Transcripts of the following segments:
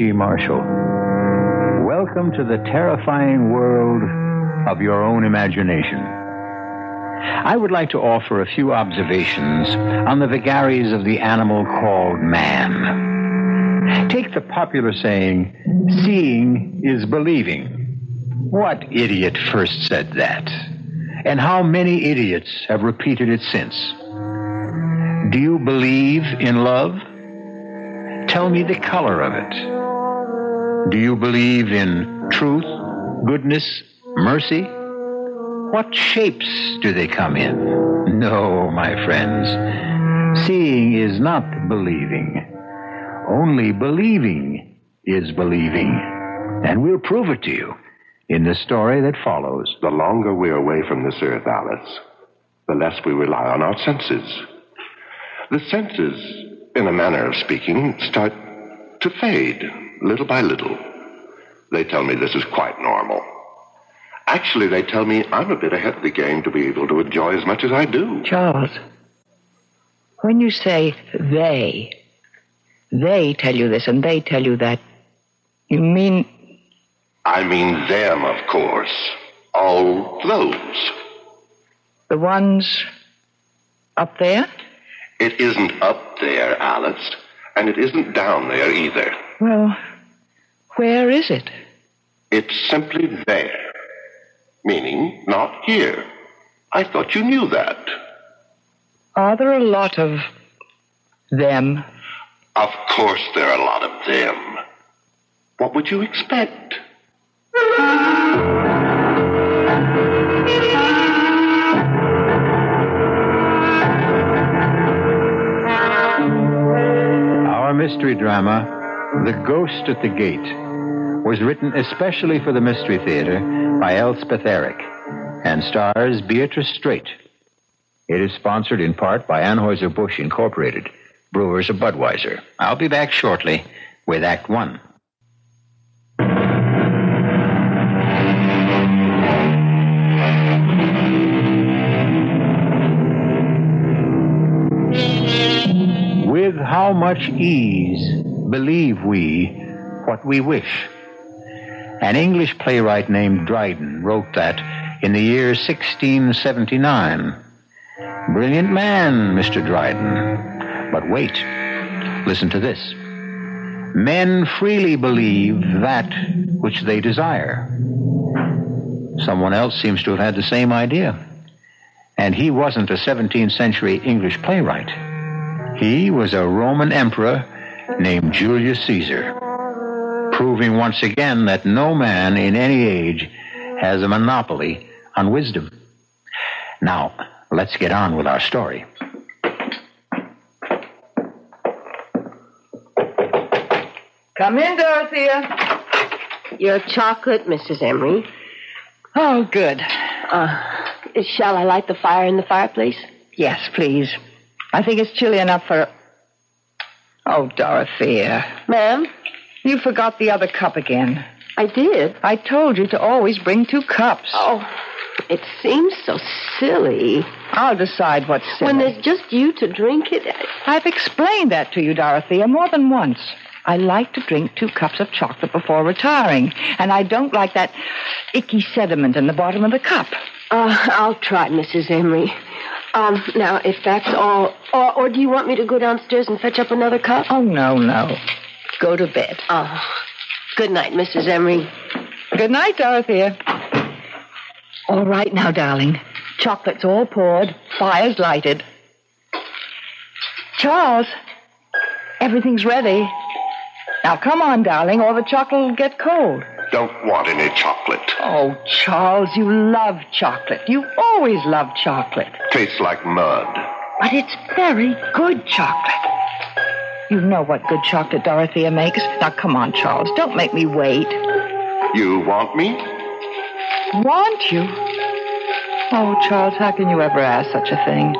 Welcome. Marshall. Welcome to the terrifying world of your own imagination. I would like to offer a few observations on the vagaries of the animal called man. Take the popular saying, seeing is believing. What idiot first said that? And how many idiots have repeated it since? Do you believe in love? Tell me the color of it. Do you believe in truth, goodness, mercy? What shapes do they come in? No, my friends. Seeing is not believing. Only believing is believing. And we'll prove it to you in the story that follows. The longer we're away from this earth, Alice, the less we rely on our senses. The senses, in a manner of speaking, start to fade little by little. They tell me this is quite normal. Actually, they tell me I'm a bit ahead of the game to be able to enjoy as much as I do. Charles, when you say they, they tell you this and they tell you that, you mean I mean them, of course. All those. The ones up there? It isn't up there, Alice. And it isn't down there either. Well, where is it? It's simply there. Meaning, not here. I thought you knew that. Are there a lot of them? Of course there are a lot of them. What would you expect? Our mystery drama, The Ghost at the Gate, was written especially for the Mystery Theater by Elspeth Eric and stars Beatrice Straight. It is sponsored in part by Anheuser-Busch Incorporated, brewers of Budweiser. I'll be back shortly with Act One. With how much ease believe we what we wish? An English playwright named Dryden wrote that in the year 1679. Brilliant man, Mr. Dryden. But wait, listen to this. Men freely believe that which they desire. Someone else seems to have had the same idea. And he wasn't a 17th century English playwright. He was a Roman emperor named Julius Caesar, proving once again that no man in any age has a monopoly on wisdom. Now, let's get on with our story. Come in, Dorothea. Your chocolate, Mrs. Emery. Oh, good. Uh, shall I light the fire in the fireplace? Yes, please. I think it's chilly enough for. Oh, Dorothea. Ma'am? You forgot the other cup again. I did. I told you to always bring two cups. Oh, it seems so silly. I'll decide what's silly. When there's just you to drink it. I've explained that to you, Dorothea, more than once. I like to drink two cups of chocolate before retiring, and I don't like that icky sediment in the bottom of the cup. Uh, I'll try, Mrs. Emery. Um, now, if that's all, or, or do you want me to go downstairs and fetch up another cup? Oh, no, no. Go to bed. Oh, good night, Mrs. Emery. Good night, Dorothea. All right now, darling. Chocolate's all poured, fire's lighted. Charles, everything's ready. Now, come on, darling, or the chocolate will get cold. Don't want any chocolate. Oh, Charles, you love chocolate. You always love chocolate. Tastes like mud. But it's very good chocolate. You know what good chocolate Dorothea makes. Now, come on, Charles. Don't make me wait. You want me? Want you? Oh, Charles, how can you ever ask such a thing?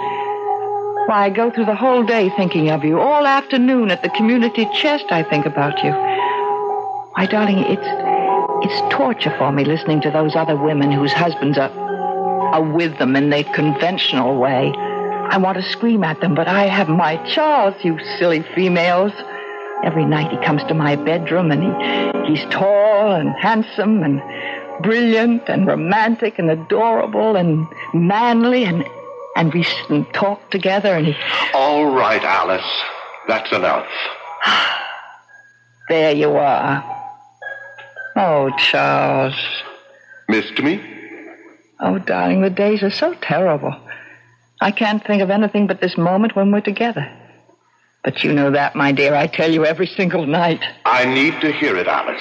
Why, I go through the whole day thinking of you. All afternoon at the community chest, I think about you. Why, darling, it's it's torture for me listening to those other women whose husbands are are with them in the conventional way. I want to scream at them, but I have my Charles, you silly females. Every night he comes to my bedroom and he, he's tall and handsome and brilliant and romantic and adorable and manly and and we sit and talk together and he All right, Alice. That's enough. there you are. Oh, Charles. Missed me? Oh, darling, the days are so terrible. I can't think of anything but this moment when we're together. But you know that, my dear. I tell you every single night. I need to hear it, Alice.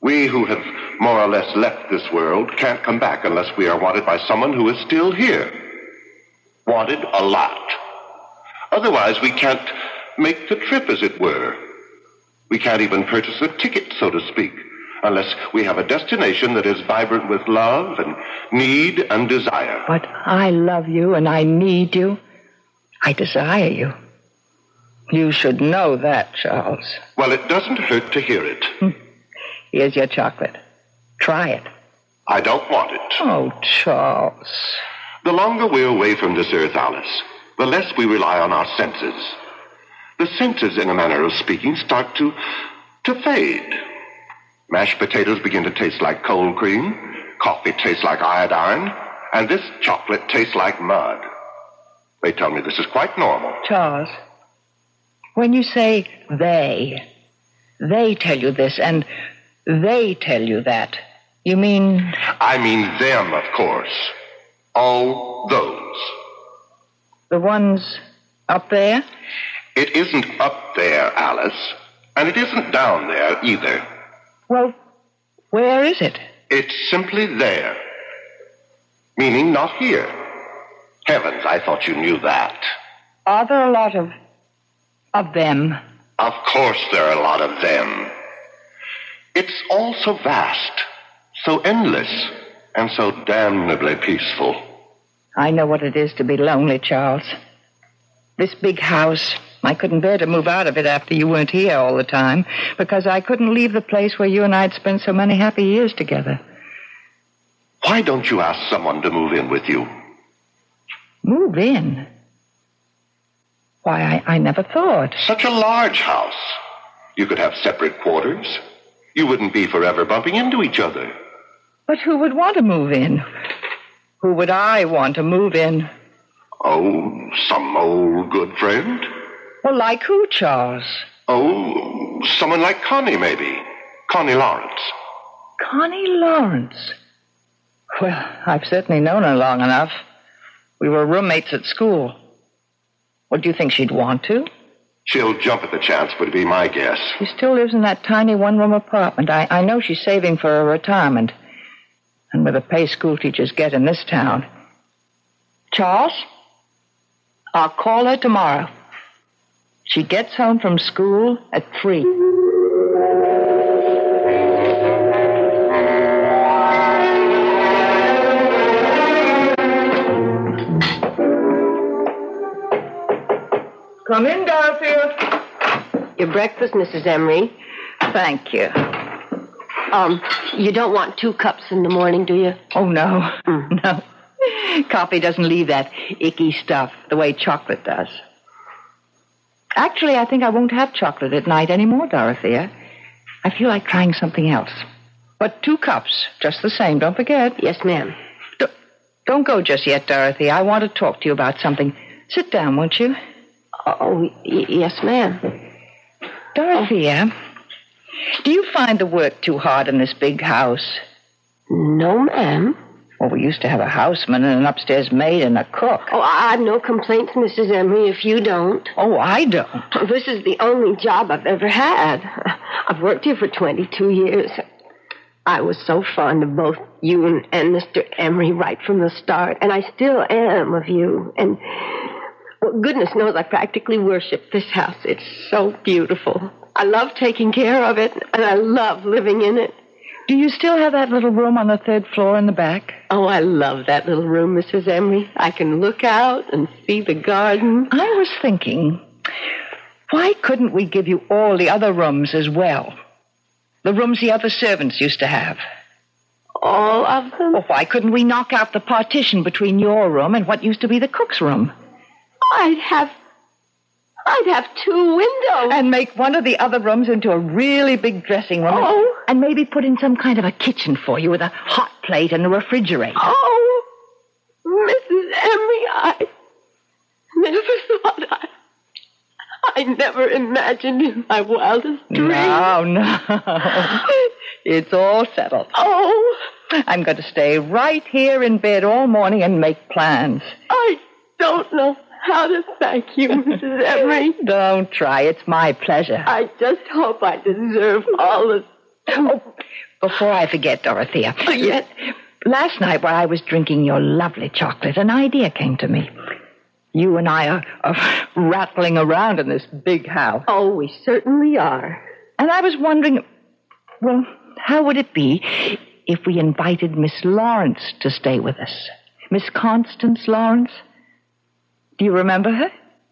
We who have more or less left this world can't come back unless we are wanted by someone who is still here. Wanted a lot. Otherwise, we can't make the trip, as it were. We can't even purchase a ticket, so to speak, unless we have a destination that is vibrant with love and need and desire. But I love you and I need you. I desire you. You should know that, Charles. Well, it doesn't hurt to hear it. Hmm. Here's your chocolate. Try it. I don't want it. Oh, Charles. The longer we're away from this earth, Alice, the less we rely on our senses. The senses, in a manner of speaking, start to, to fade. Mashed potatoes begin to taste like cold cream, coffee tastes like iodine, and this chocolate tastes like mud. They tell me this is quite normal. Charles, when you say they, they tell you this and they tell you that, you mean I mean them, of course. All those. the ones up there? It isn't up there, Alice, and it isn't down there either. Well, where is it? It's simply there. Meaning not here. Heavens, I thought you knew that. Are there a lot of of them? Of course there are a lot of them. It's all so vast, so endless, and so damnably peaceful. I know what it is to be lonely, Charles. This big house, I couldn't bear to move out of it after you weren't here all the time because I couldn't leave the place where you and I'd spent so many happy years together. Why don't you ask someone to move in with you? Move in? Why, I, I never thought. Such a large house. You could have separate quarters. You wouldn't be forever bumping into each other. But who would want to move in? Who would I want to move in? Oh, some old good friend? Well, like who, Charles? Oh, someone like Connie, maybe. Connie Lawrence. Connie Lawrence. Well, I've certainly known her long enough. We were roommates at school. What do you think she'd want to? She'll jump at the chance, would be my guess. She still lives in that tiny one room apartment. I, I know she's saving for her retirement. And with the pay school teachers get in this town. Charles, I'll call her tomorrow. She gets home from school at three. Come in, Dorothea. Your breakfast, Mrs. Emery. Thank you. Um, you don't want two cups in the morning, do you? Oh, no. No. Coffee doesn't leave that icky stuff the way chocolate does. Actually, I think I won't have chocolate at night anymore, Dorothea. I feel like trying something else. But two cups, just the same, don't forget. Yes, ma'am. D- don't go just yet, Dorothy. I want to talk to you about something. Sit down, won't you? Oh, oh, y- yes, ma'am. Dorothea, do you find the work too hard in this big house? No, ma'am. Well, we used to have a houseman and an upstairs maid and a cook. Oh, I- I've no complaints, Mrs. Emery, if you don't. Oh, I don't. This is the only job I've ever had. I've worked here for 22 years. I was so fond of both you and, and Mr. Emery right from the start, and I still am of you. And well, goodness knows I practically worship this house. It's so beautiful. I love taking care of it, and I love living in it. Do you still have that little room on the third floor in the back? Oh, I love that little room, Mrs. Emery. I can look out and see the garden. I was thinking, why couldn't we give you all the other rooms as well? The rooms the other servants used to have. All of them? Well, why couldn't we knock out the partition between your room and what used to be the cook's room? I'd have. I'd have two windows. And make one of the other rooms into a really big dressing room. Oh. And maybe put in some kind of a kitchen for you with a hot plate and a refrigerator. Oh, Mrs. Emery, I never thought I. I never imagined in my wildest dreams. No, no. it's all settled. Oh, I'm going to stay right here in bed all morning and make plans. I don't know how to thank you, Mrs. Emery. Don't try. It's my pleasure. I just hope I deserve all the. Oh, before I forget, Dorothea. Oh, yes. Last night, while I was drinking your lovely chocolate, an idea came to me. You and I are, are rattling around in this big house. Oh, we certainly are. And I was wondering, well, how would it be if we invited Miss Lawrence to stay with us? Miss Constance Lawrence? Do you remember her?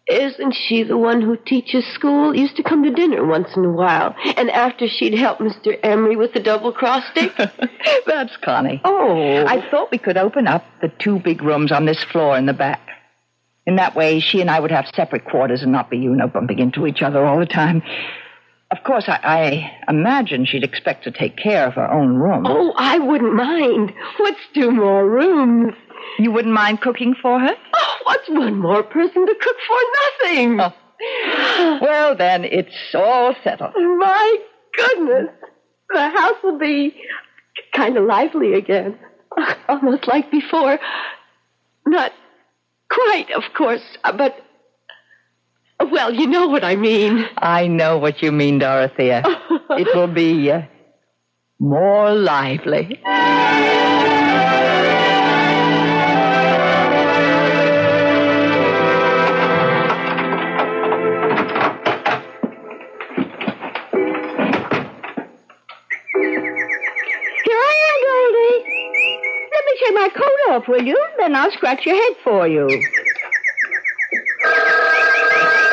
Isn't she the one who teaches school? Used to come to dinner once in a while. And after she'd help Mr. Emery with the double-crostic? That's Connie. oh. I thought we could open up the two big rooms on this floor in the back. In that way, she and I would have separate quarters and not be, you know, bumping into each other all the time. Of course, I, I imagine she'd expect to take care of her own room. Oh, I wouldn't mind. What's two more rooms? You wouldn't mind cooking for her? Oh, what's one more person to cook for nothing? Oh. Well, then, it's all settled. My goodness. The house will be kind of lively again. Almost like before. Not quite, of course, but. Well, you know what I mean. I know what you mean, Dorothea. it will be uh, more lively. My coat off, will you? Then I'll scratch your head for you.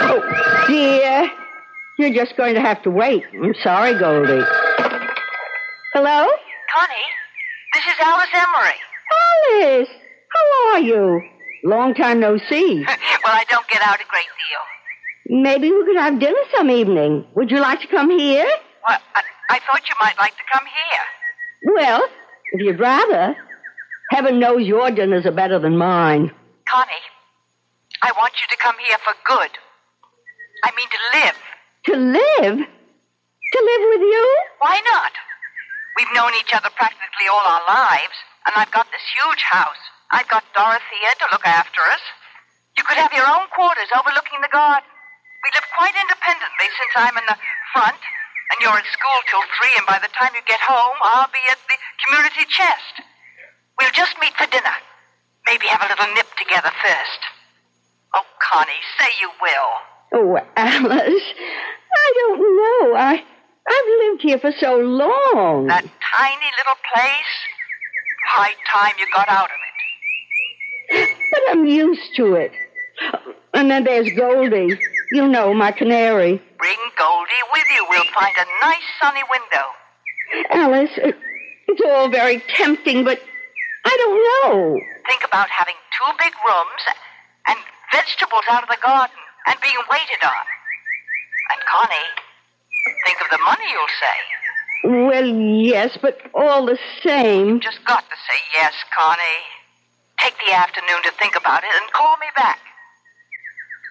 Oh, dear. You're just going to have to wait. I'm sorry, Goldie. Hello? Connie, this is Alice Emery. Alice! How are you? Long time no see. well, I don't get out a great deal. Maybe we could have dinner some evening. Would you like to come here? Well, I, I thought you might like to come here. Well, if you'd rather. Heaven knows your dinners are better than mine. Connie, I want you to come here for good. I mean to live. To live? To live with you? Why not? We've known each other practically all our lives, and I've got this huge house. I've got Dorothea to look after us. You could have your own quarters overlooking the garden. We live quite independently since I'm in the front, and you're at school till three, and by the time you get home, I'll be at the community chest. We'll just meet for dinner. Maybe have a little nip together first. Oh, Connie, say you will. Oh, Alice, I don't know. I I've lived here for so long. That tiny little place. High time you got out of it. But I'm used to it. And then there's Goldie. You know, my canary. Bring Goldie with you. We'll find a nice sunny window. Alice, it's all very tempting, but I don't know. Think about having two big rooms and vegetables out of the garden and being waited on. And Connie, think of the money you'll save. Well, yes, but all the same. Just got to say yes, Connie. Take the afternoon to think about it and call me back.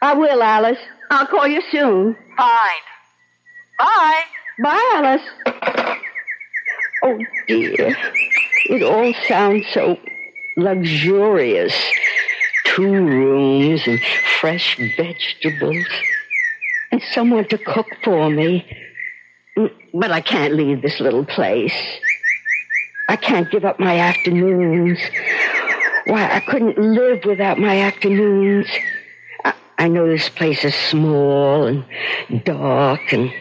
I will, Alice. I'll call you soon. Fine. Bye. Bye, Alice. Oh, dear. It all sounds so luxurious. Two rooms and fresh vegetables. And someone to cook for me. Mm, But I can't leave this little place. I can't give up my afternoons. Why, I couldn't live without my afternoons. I, I know this place is small and dark and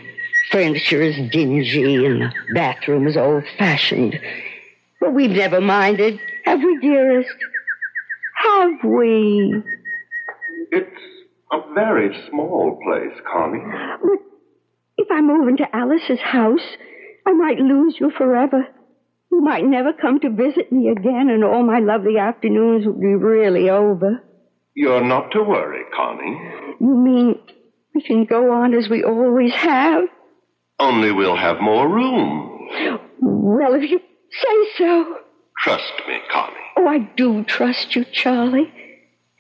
furniture is dingy and the bathroom is old fashioned. But we've never minded, have we, dearest? Have we? It's a very small place, Connie. But if I move into Alice's house, I might lose you forever. You might never come to visit me again, and all my lovely afternoons would be really over. You're not to worry, Connie. You mean we can go on as we always have? Only we'll have more room. Well, if you say so. Trust me, Connie. Oh, I do trust you, Charlie.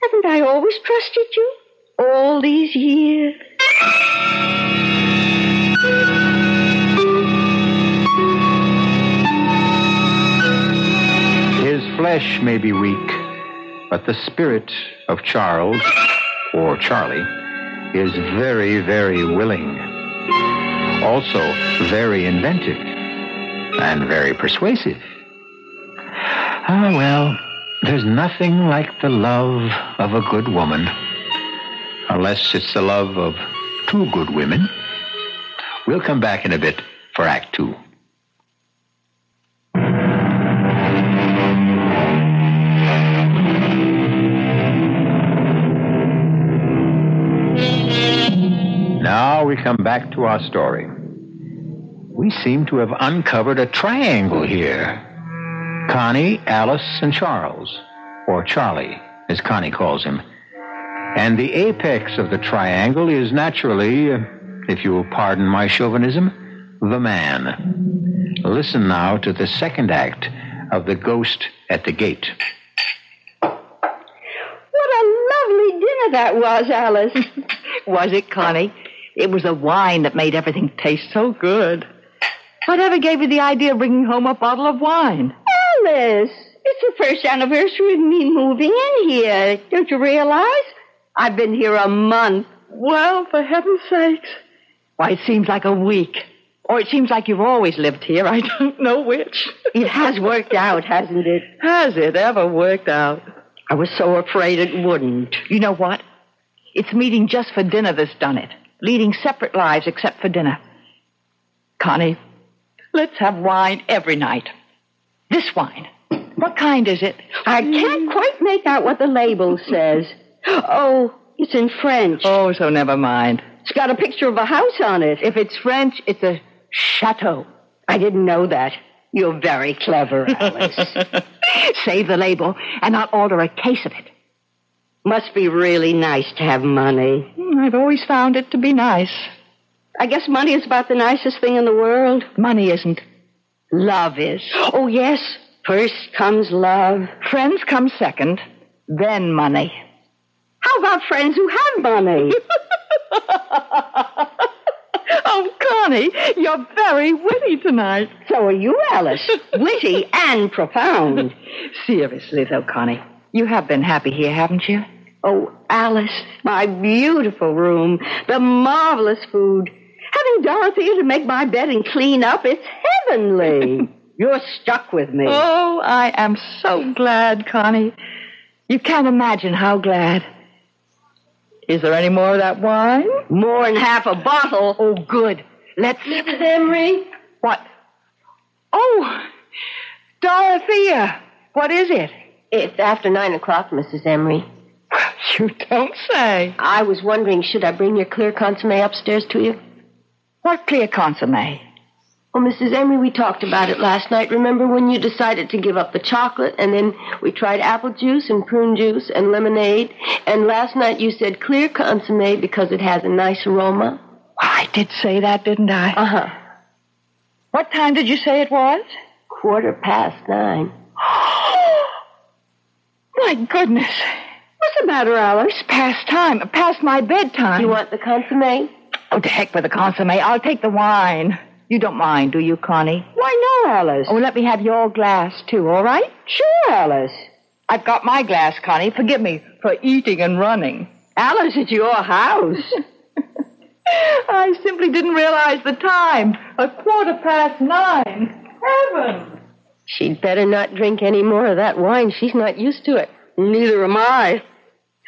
Haven't I always trusted you? All these years. His flesh may be weak, but the spirit of Charles, or Charlie, is very, very willing. Also, very inventive and very persuasive. Ah, well, there's nothing like the love of a good woman, unless it's the love of two good women. We'll come back in a bit for Act Two. Now we come back to our story. We seem to have uncovered a triangle here. Connie, Alice, and Charles, or Charlie, as Connie calls him. And the apex of the triangle is naturally, if you will pardon my chauvinism, the man. Listen now to the second act of The Ghost at the Gate. What a lovely dinner that was, Alice. Was it, Connie? It was the wine that made everything taste so good. Whatever gave you the idea of bringing home a bottle of wine? Alice, it's the first anniversary of me moving in here. Don't you realize? I've been here a month. Well, for heaven's sakes. Why, it seems like a week. Or it seems like you've always lived here. I don't know which. It has worked out, hasn't it? Has it ever worked out? I was so afraid it wouldn't. You know what? It's meeting just for dinner that's done it. Leading separate lives except for dinner. Connie, let's have wine every night. This wine. What kind is it? I can't quite make out what the label says. Oh, it's in French. Oh, so never mind. It's got a picture of a house on it. If it's French, it's a chateau. I didn't know that. You're very clever, Alice. Save the label, and I'll order a case of it. Must be really nice to have money. I've always found it to be nice. I guess money is about the nicest thing in the world. Money isn't. Love is. Oh, yes. First comes love. Friends come second, then money. How about friends who have money? oh, Connie, you're very witty tonight. so are you, Alice. Witty and profound. Seriously, though, Connie, you have been happy here, haven't you? Oh, Alice, my beautiful room, the marvelous food. Having Dorothea to make my bed and clean up, it's heavenly. You're stuck with me. Oh, I am so glad, Connie. You can't imagine how glad. Is there any more of that wine? More than half a bottle. Oh, good. Let's. Mrs. Emery? What? Oh, Dorothea. What is it? It's after nine o'clock, Mrs. Emery. You don't say. I was wondering, should I bring your clear consomme upstairs to you? What clear consomme? Oh, Mrs. Emery, we talked about it last night. Remember when you decided to give up the chocolate and then we tried apple juice and prune juice and lemonade? And last night you said clear consomme because it has a nice aroma? I did say that, didn't I? Uh huh. What time did you say it was? Quarter past nine. My goodness. What's the matter, Alice? Past time. Past my bedtime. You want the consomme? Oh, to heck with the consomme. I'll take the wine. You don't mind, do you, Connie? Why, no, Alice. Oh, let me have your glass, too, all right? sure, Alice. I've got my glass, Connie. Forgive me for eating and running. Alice, it's your house. I simply didn't realize the time. A quarter past nine. Heaven. She'd better not drink any more of that wine. She's not used to it. Neither am I.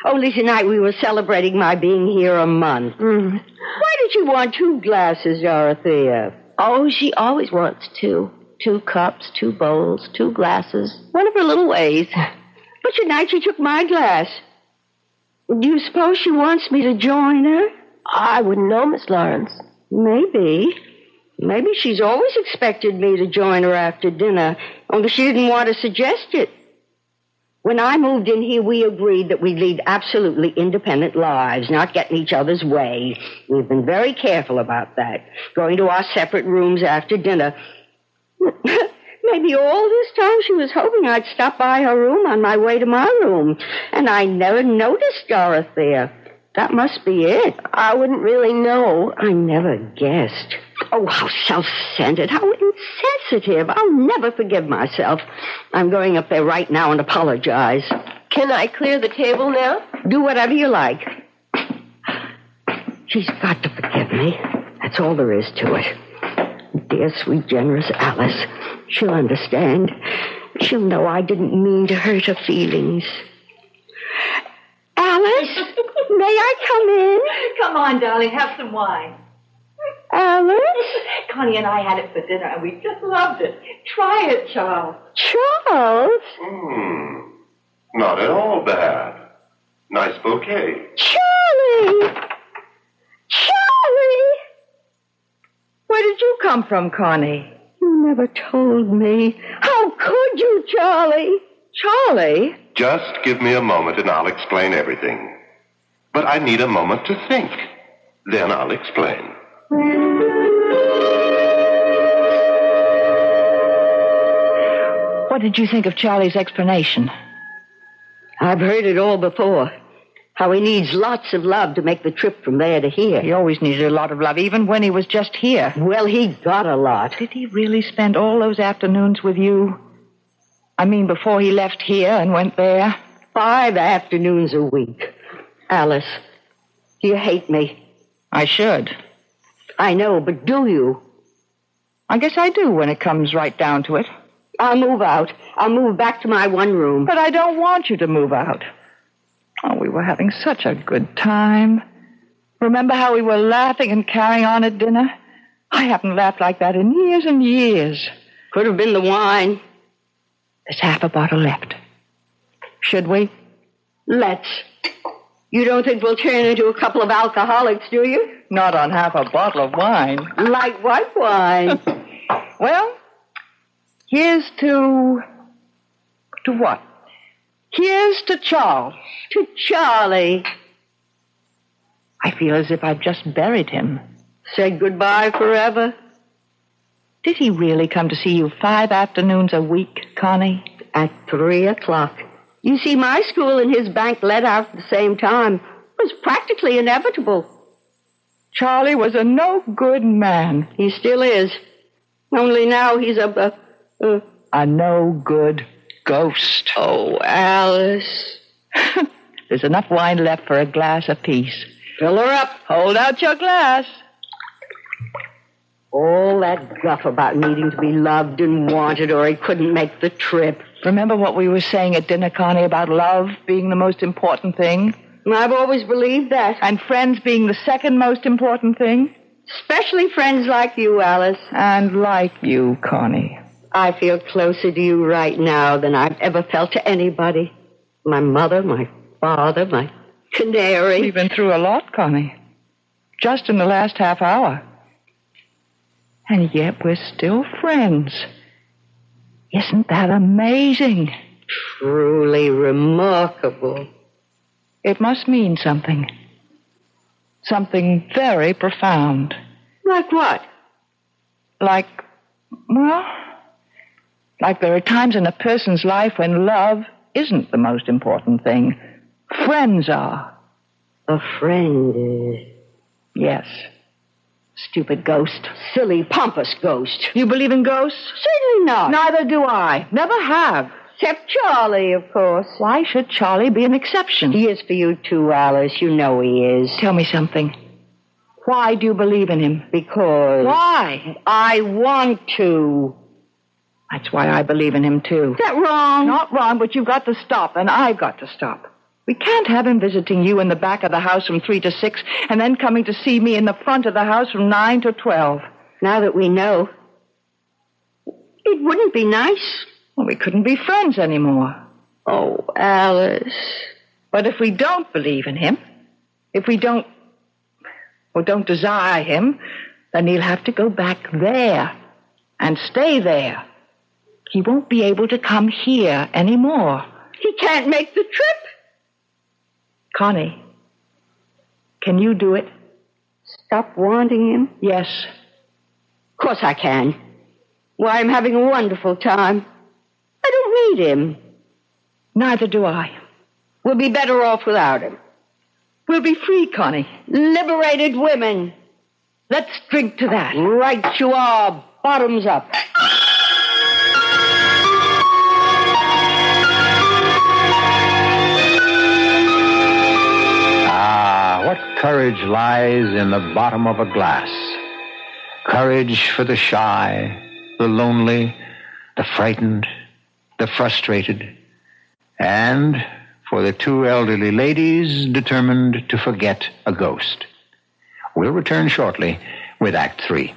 Only tonight we were celebrating my being here a month. Mm. Why did you want two glasses, Dorothea? Oh, she always wants two. Two cups, two bowls, two glasses. One of her little ways. But tonight she took my glass. Do you suppose she wants me to join her? I wouldn't know, Miss Lawrence. Maybe. Maybe she's always expected me to join her after dinner, only she didn't want to suggest it. When I moved in here, we agreed that we'd lead absolutely independent lives, not get in each other's way. We've been very careful about that, going to our separate rooms after dinner. Maybe all this time she was hoping I'd stop by her room on my way to my room, and I never noticed Dorothea. That must be it. I wouldn't really know. I never guessed. Oh, how self-centered, how insensitive. I'll never forgive myself. I'm going up there right now and apologize. Can I clear the table now? Do whatever you like. She's got to forgive me. That's all there is to it. Dear, sweet, generous Alice. She'll understand. She'll know I didn't mean to hurt her feelings. Alice, may I come in? Come on, darling, have some wine. Alice? Connie and I had it for dinner, and we just loved it. Try it, Charles. Charles? Hmm. Not at all bad. Nice bouquet. Charlie! Charlie! Where did you come from, Connie? You never told me. How could you, Charlie? Charlie? Just give me a moment and I'll explain everything. But I need a moment to think. Then I'll explain. What did you think of Charlie's explanation? I've heard it all before. How he needs lots of love to make the trip from there to here. He always needed a lot of love, even when he was just here. Well, he got a lot. Did he really spend all those afternoons with you? I mean, before he left here and went there? Five afternoons a week. Alice, do you hate me? I should. I know, but do you? I guess I do when it comes right down to it. I'll move out. I'll move back to my one room. But I don't want you to move out. Oh, we were having such a good time. Remember how we were laughing and carrying on at dinner? I haven't laughed like that in years and years. Could have been the wine. There's half a bottle left. Should we? Let's. You don't think we'll turn into a couple of alcoholics, do you? Not on half a bottle of wine. Like white wine. Well, here's to. To what? Here's to Charles. to Charlie. I feel as if I've just buried him. Said goodbye forever. Did he really come to see you five afternoons a week, Connie? At three o'clock. You see, my school and his bank let out at the same time. It was practically inevitable. Charlie was a no good man. He still is. Only now he's a, a, a A no good ghost. oh, Alice. There's enough wine left for a glass apiece. Fill her up. Hold out your glass. All that guff about needing to be loved and wanted or he couldn't make the trip. Remember what we were saying at dinner, Connie, about love being the most important thing? I've always believed that. And friends being the second most important thing? Especially friends like you, Alice. And like you, Connie. I feel closer to you right now than I've ever felt to anybody. My mother, my father, my canary. We've been through a lot, Connie. Just in the last half hour. And yet we're still friends. Isn't that amazing? Truly remarkable. It must mean something. Something very profound. Like what? Like, well, like there are times in a person's life when love isn't the most important thing. Friends are. A friend is. Yes. Stupid ghost. Silly, pompous ghost. You believe in ghosts? Certainly not. Neither do I. Never have. Except Charlie, of course. Why should Charlie be an exception? He is for you too, Alice. You know he is. Tell me something. Why do you believe in him? Because Why? I want to. That's why I believe in him, too. Is that wrong? Not wrong, but you've got to stop, and I've got to stop. We can't have him visiting you in the back of the house from 3 to 6 and then coming to see me in the front of the house from 9 to 12. Now that we know. It wouldn't be nice. Well, we couldn't be friends anymore. Oh, Alice. But if we don't believe in him, if we don't, or don't desire him, then he'll have to go back there and stay there. He won't be able to come here anymore. He can't make the trip. Connie, can you do it? Stop wanting him? Yes. Of course I can. Why, I'm having a wonderful time. I don't need him. Neither do I. We'll be better off without him. We'll be free, Connie. Liberated women. Let's drink to that. Right you are. Bottoms up. Courage lies in the bottom of a glass. Courage for the shy, the lonely, the frightened, the frustrated, and for the two elderly ladies determined to forget a ghost. We'll return shortly with Act Three.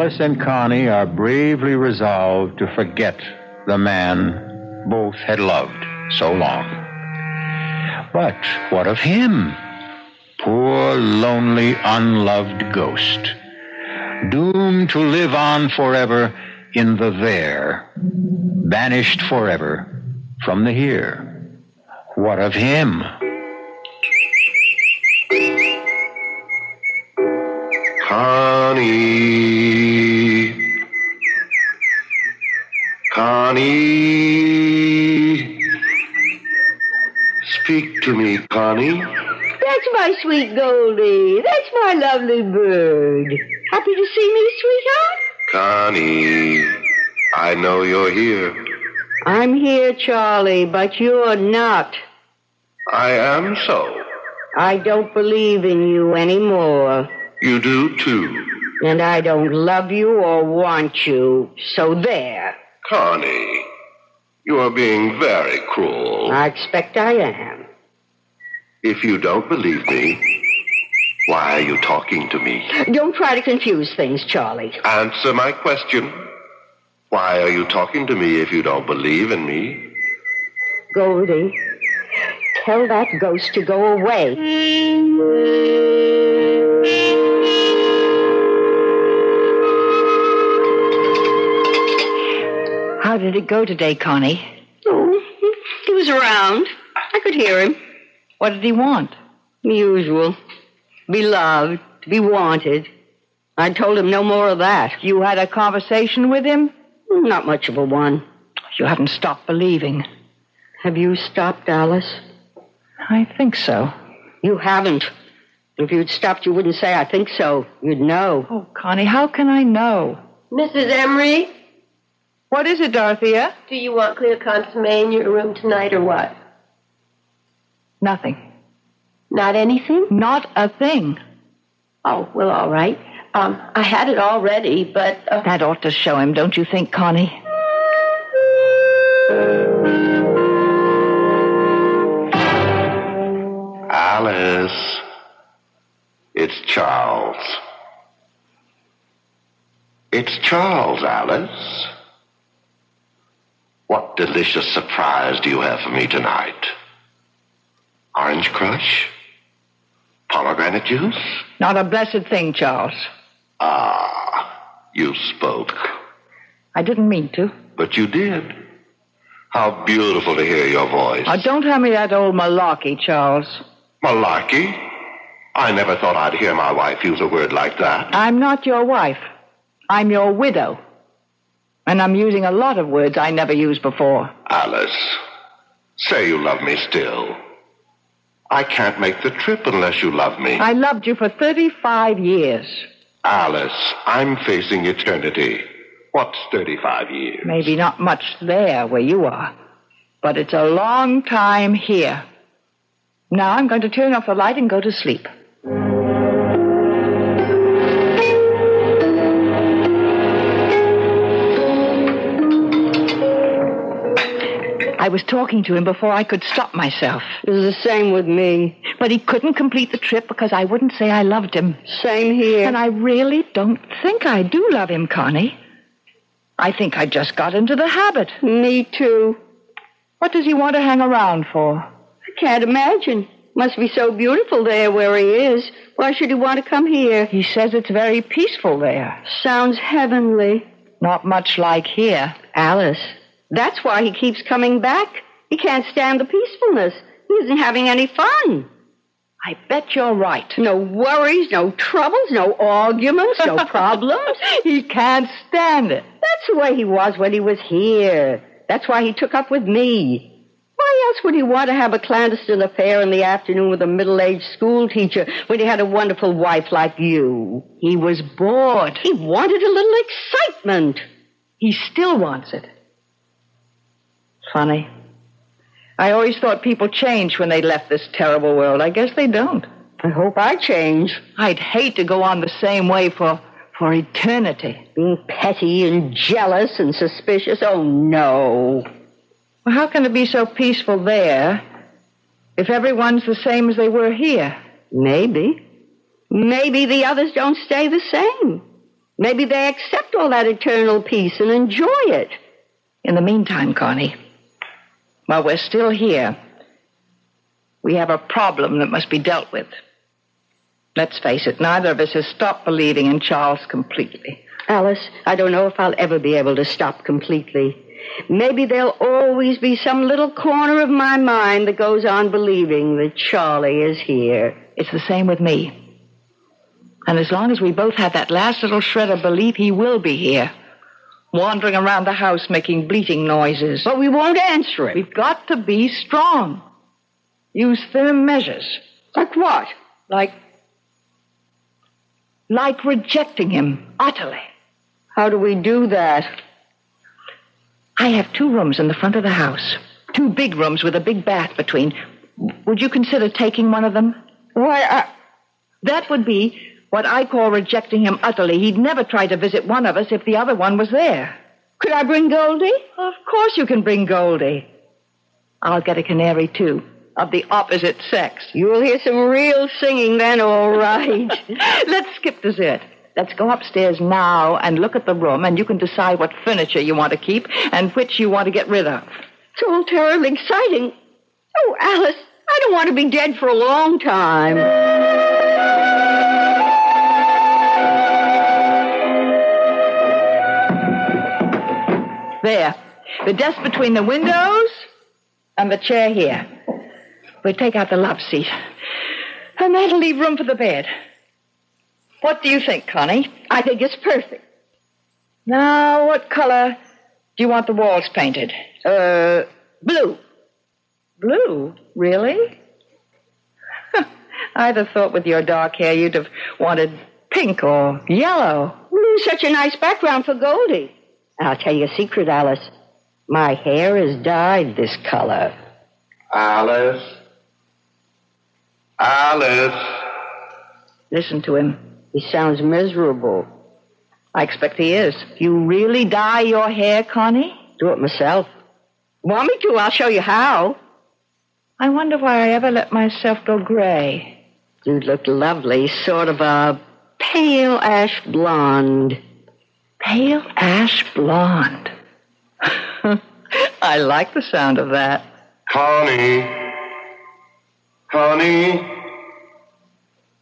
Alice and Connie are bravely resolved to forget the man both had loved so long. But what of him? Poor, lonely, unloved ghost. Doomed to live on forever in the there, banished forever from the here. What of him? Connie. Connie. Speak to me, Connie. That's my sweet Goldie. That's my lovely bird. Happy to see me, sweetheart? Connie. I know you're here. I'm here, Charlie, but you're not. I am so. I don't believe in you anymore. You do too. And I don't love you or want you. So there. Connie. You are being very cruel. I expect I am. If you don't believe me, why are you talking to me? Don't try to confuse things, Charlie. Answer my question. Why are you talking to me if you don't believe in me? Goldie, tell that ghost to go away. Did it go today, Connie? Oh, he was around. I could hear him. What did he want? The usual. Be loved, to be wanted. I told him no more of that. You had a conversation with him? Not much of a one. You haven't stopped believing. Have you stopped, Alice? I think so. You haven't. If you'd stopped, you wouldn't say, I think so. You'd know. Oh, Connie, how can I know? Mrs. Emery, What is it, Dorothea? do you want clear consomme in your room tonight or what? Nothing. Not anything? Not a thing. Oh, well, all right. Um, I had it all ready, but uh, That ought to show him, don't you think, Connie? Alice. It's Charles. It's Charles, Alice. What delicious surprise do you have for me tonight? Orange crush? Pomegranate juice? Not a blessed thing, Charles. Ah, you spoke. I didn't mean to. But you did. How beautiful to hear your voice. Oh, don't tell me that old malarkey, Charles. Malarkey? I never thought I'd hear my wife use a word like that. I'm not your wife. I'm your widow. And I'm using a lot of words I never used before. Alice, say you love me still. I can't make the trip unless you love me. I loved you for 35 years. Alice, I'm facing eternity. What's 35 years? Maybe not much there where you are, but it's a long time here. Now I'm going to turn off the light and go to sleep. I was talking to him before I could stop myself. It was the same with me. But he couldn't complete the trip because I wouldn't say I loved him. Same here. And I really don't think I do love him, Connie. I think I just got into the habit. Me too. What does he want to hang around for? I can't imagine. Must be so beautiful there where he is. Why should he want to come here? He says it's very peaceful there. Sounds heavenly. Not much like here. Alice, that's why he keeps coming back. He can't stand the peacefulness. He isn't having any fun. I bet you're right. No worries, no troubles, no arguments, no problems. he can't stand it. That's the way he was when he was here. That's why he took up with me. Why else would he want to have a clandestine affair in the afternoon with a middle-aged school teacher when he had a wonderful wife like you? He was bored. He wanted a little excitement. He still wants it. Funny. I always thought people changed when they left this terrible world. I guess they don't. I hope I change. I'd hate to go on the same way for for eternity. Being petty and jealous and suspicious. Oh no. Well, how can it be so peaceful there if everyone's the same as they were here? Maybe. Maybe the others don't stay the same. Maybe they accept all that eternal peace and enjoy it. In the meantime, Connie, while we're still here, we have a problem that must be dealt with. Let's face it, neither of us has stopped believing in Charles completely. Alice, I don't know if I'll ever be able to stop completely. Maybe there'll always be some little corner of my mind that goes on believing that Charlie is here. It's the same with me. And as long as we both have that last little shred of belief he will be here, wandering around the house making bleating noises. But we won't answer it. We've got to be strong. Use firm measures. Like what? Like. like rejecting him utterly. How do we do that? I have two rooms in the front of the house. Two big rooms with a big bath between. Would you consider taking one of them? Why, I... That would be what I call rejecting him utterly. He'd never try to visit one of us if the other one was there. Could I bring Goldie? Of course you can bring Goldie. I'll get a canary, too, of the opposite sex. You'll hear some real singing then, all right. Let's skip dessert. Let's go upstairs now and look at the room, and you can decide what furniture you want to keep and which you want to get rid of. It's all terribly exciting. Oh, Alice, I don't want to be dead for a long time. There. The desk between the windows and the chair here. We'll take out the love seat. And that'll leave room for the bed. What do you think, Connie? I think it's perfect. Now, what color do you want the walls painted? Uh, blue. Blue? Really? I'd have thought with your dark hair you'd have wanted pink or yellow. Blue's such a nice background for Goldie. I'll tell you a secret, Alice. My hair is dyed this color. Alice. Alice. Listen to him. He sounds miserable. I expect he is. You really dye your hair, Connie? Do it myself. Want me to? I'll show you how. I wonder why I ever let myself go gray. You'd look lovely, sort of a pale ash blonde. Pale ash blonde. I like the sound of that. Connie. Connie.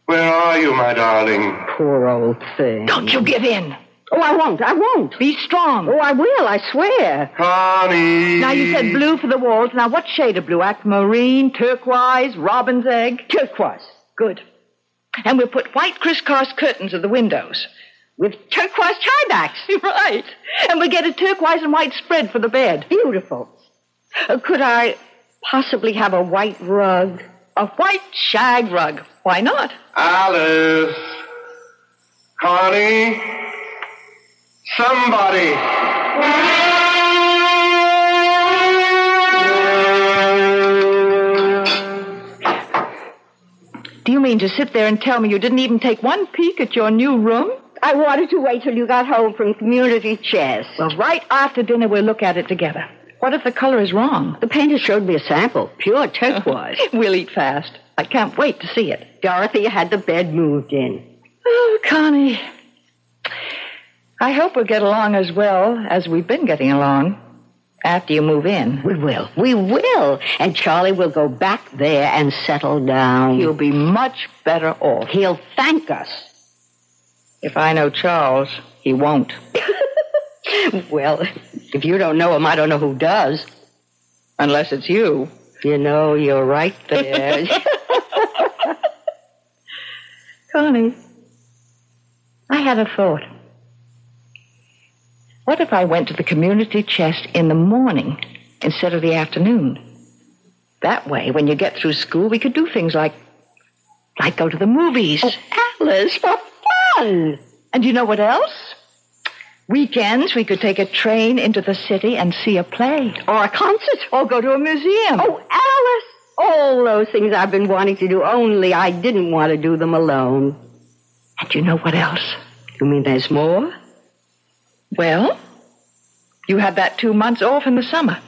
Where are you, my darling? Poor old thing. Don't you give in. Oh, I won't. I won't. Be strong. Oh, I will. I swear. Connie. Now, you said blue for the walls. Now, what shade of blue? Aquamarine, turquoise, robin's egg? Turquoise. Good. And we'll put white crisscross curtains at the windows. With turquoise tiebacks. right. And we'll get a turquoise and white spread for the bed. Beautiful. Uh, could I possibly have a white rug? A white shag rug. Why not? Alice. Connie. Somebody. Do you mean to sit there and tell me you didn't even take one peek at your new room? I wanted to wait till you got home from community chest. Well, right after dinner, we'll look at it together. What if the color is wrong? The painter showed me a sample, pure turquoise. we'll eat fast. I can't wait to see it. Dorothy had the bed moved in. Oh, Connie. I hope we'll get along as well as we've been getting along after you move in. We will. We will. And Charlie will go back there and settle down. He'll be much better off. He'll thank us. If I know Charles, he won't. Well, if you don't know him, I don't know who does. Unless it's you. You know, you're right there. Connie, I had a thought. What if I went to the community chest in the morning instead of the afternoon? That way, when you get through school, we could do things like, like go to the movies. Oh, Alice, what fun! And you know what else? Weekends, we could take a train into the city and see a play. Or a concert. Or go to a museum. Oh, Alice! All those things I've been wanting to do, only I didn't want to do them alone. And you know what else? You mean there's more? Well, you have that two months off in the summer.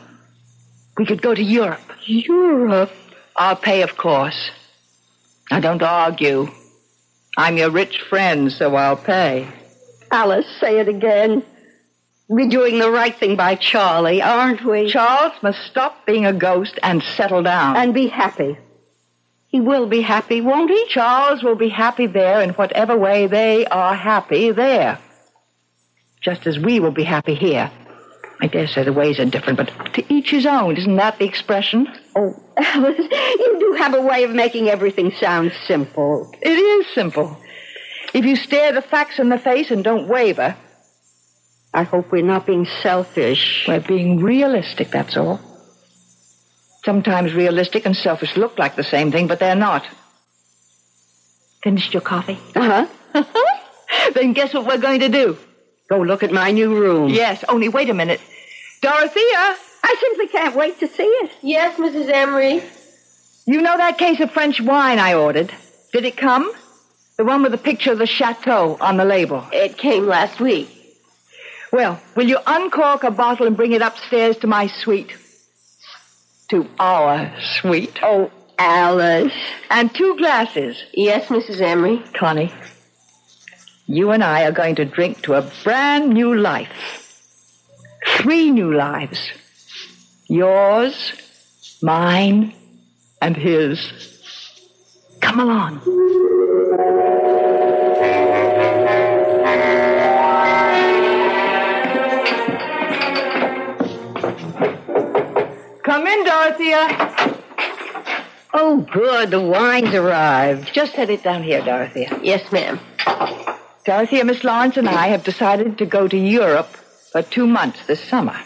We could go to Europe. Europe? I'll pay, of course. Now, don't argue. I'm your rich friend, so I'll pay. Alice, say it again. We're doing the right thing by Charlie, aren't we? Charles must stop being a ghost and settle down. and be happy. He will be happy, won't he? Charles will be happy there in whatever way they are happy there. Just as we will be happy here. I dare say the ways are different, but to each his own. Isn't that the expression? Oh, you do have a way of making everything sound simple. It is simple. If you stare the facts in the face and don't waver, I hope we're not being selfish. we're being realistic, that's all. Sometimes realistic and selfish look like the same thing, but they're not. Finished your coffee? Uh huh. then guess what we're going to do? Go look at my new room. Yes, only wait a minute. Dorothea, I simply can't wait to see it. Yes, Mrs. Emery. you know that case of French wine I ordered? Did it come? The one with the picture of the chateau on the label. It came last week. Well, will you uncork a bottle and bring it upstairs to my suite? To our suite. Oh, Alice. And two glasses. Yes, Mrs. Emery. Connie, you and I are going to drink to a brand new life. Three new lives. Yours, mine, and his. Come along. Come in, Dorothea. Oh, good. The wine's arrived. Just set it down here, Dorothea. Yes, ma'am. Dorothea, Miss Lawrence and I have decided to go to Europe for two months this summer.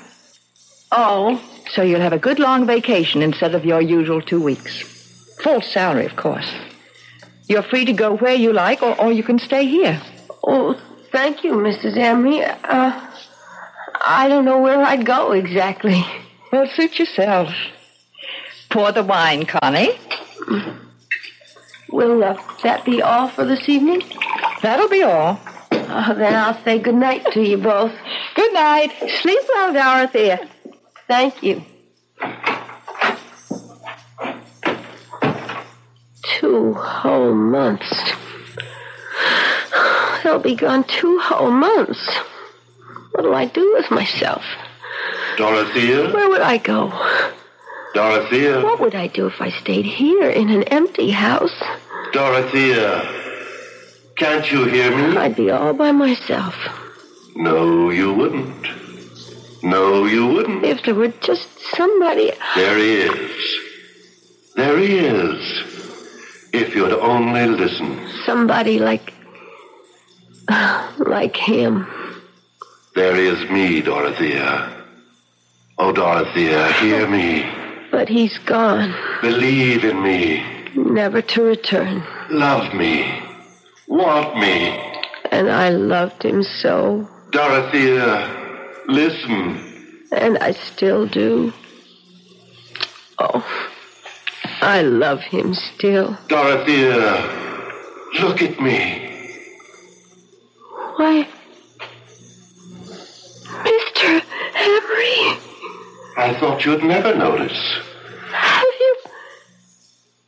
Oh, So you'll have a good long vacation instead of your usual two weeks. Full salary, of course. You're free to go where you like, or, or you can stay here. oh, thank you, Mrs. Emery. Uh, I don't know where I'd go exactly. Well, suit yourself. Pour the wine, Connie. Will uh, that be all for this evening? That'll be all. Uh, then I'll say good night to you both. Good night. Sleep well, Dorothea. Thank you. Two whole months. They'll be gone two whole months. What'll I do with myself? Dorothea? Where would I go? Dorothea? What would I do if I stayed here in an empty house? Dorothea? Can't you hear me? I'd be all by myself. No, you wouldn't. No, you wouldn't. If there were just somebody. There he is. There he is. If you'd only listen. Somebody like. like him. There is me, Dorothea. Oh, Dorothea, hear me. But he's gone, Believe in me. never to return. Love me. Want me. And I loved him so. Dorothea, listen. And I still do. Oh, I love him still. Dorothea, look at me. Why, Mr. Emery. I thought you'd never notice. have you.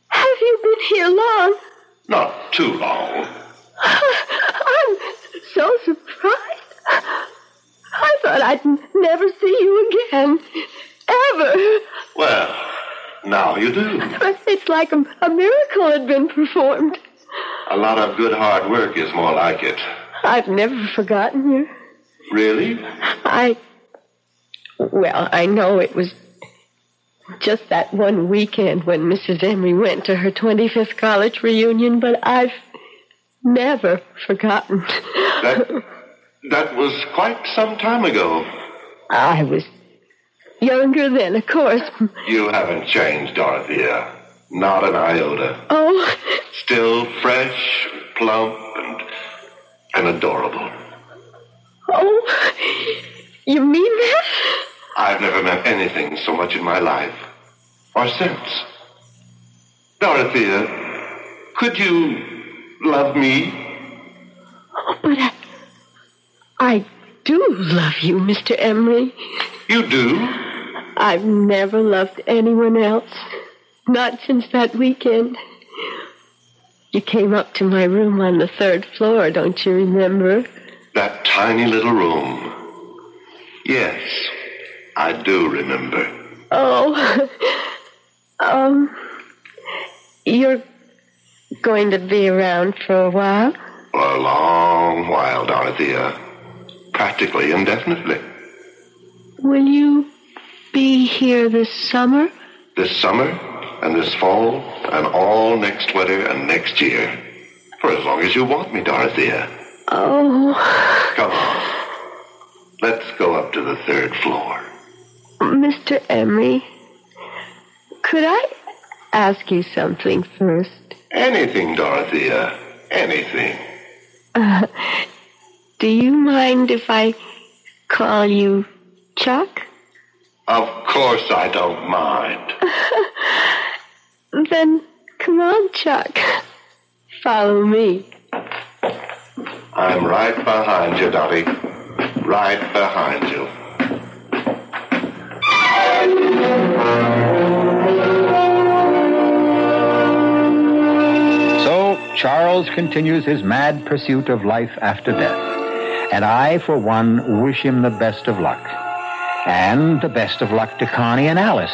Have you been here long? Not too long. I'm so surprised. thought I'd n- never see you again. Ever. Well, now you do. It's like a, a miracle had been performed. A lot of good hard work is more like it. I've never forgotten you. Really? I. Well, I know it was just that one weekend when Mrs. Emery went to her 25th college reunion, but I've never forgotten. That that was quite some time ago. I was younger then, of course. You haven't changed, Dorothea. Not an iota. Oh, Still fresh, plump, and and adorable. oh, you mean that? I've never meant anything so much in my life. Or since. Dorothea, could you love me? Oh, But I, I do love you, Mr. Emery. You do? I've never loved anyone else. Not since that weekend. You came up to my room on the third floor, don't you remember? That tiny little room. Yes, I do remember. Oh, um, you're going to be around for a while? For a long while, Dorothea. Practically indefinitely. Will you be here this summer? This summer and this fall and all next winter and next year. For as long as you want me, Dorothea. Oh, Come on. Let's go up to the third floor. Mr. Emery, could I ask you something first? Anything, Dorothea. Uh, anything. Do you mind if I call you Chuck? Of course I don't mind. Then come on, Chuck. Follow me. I'm right behind you, Dottie. Right behind you. So Charles continues his mad pursuit of life after death. And I, for one, wish him the best of luck. And the best of luck to Connie and Alice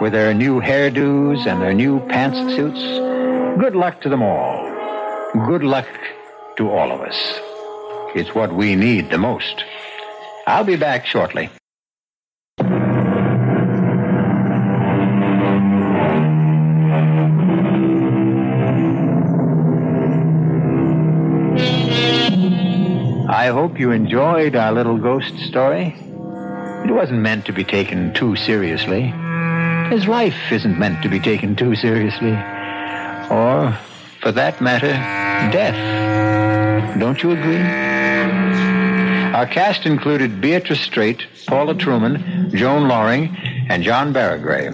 with their new hairdos and their new pantsuits. Good luck to them all. Good luck to all of us. It's what we need the most. I'll be back shortly. I hope you enjoyed our little ghost story. It wasn't meant to be taken too seriously. His life isn't meant to be taken too seriously. Or, for that matter, death. Don't you agree? Our cast included Beatrice Straight, Paula Trueman, Joan Lorring, and John Baragrey.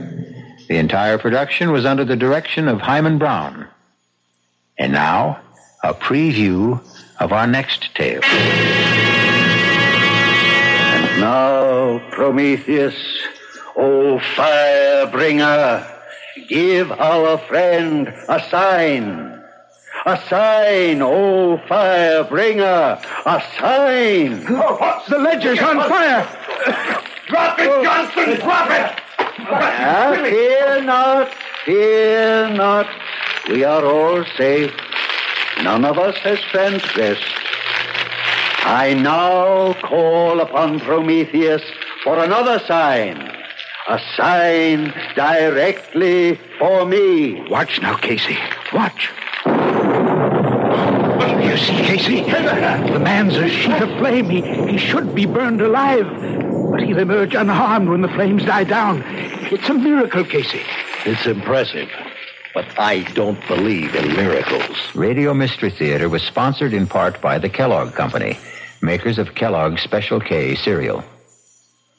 The entire production was under the direction of Himan Brown. And now, a preview of our next tale. And now, Prometheus, O fire bringer, give our friend a sign. A sign, O fire bringer, a sign. The ledger's on fire. Drop it, Johnson! Drop it! Ah, fear not, fear not. We are all safe. None of us has transgressed. I now call upon Prometheus for another sign. A sign directly for me. Watch now, Casey. Watch. You see, Casey? The man's a sheet of flame. He, he should be burned alive. But he'll emerge unharmed when the flames die down. It's a miracle, Casey. It's impressive, but I don't believe in miracles. Radio Mystery Theater was sponsored in part by the Kellogg Company, makers of Kellogg's Special K cereal.